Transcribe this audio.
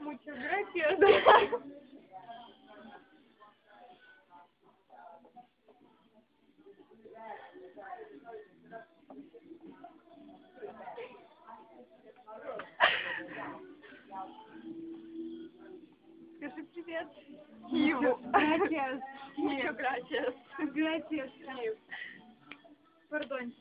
Мультиграфия, да. Скажи привет. Киеву. Гратиас. Еще гратиас. Гратиас, Киев. Perdões.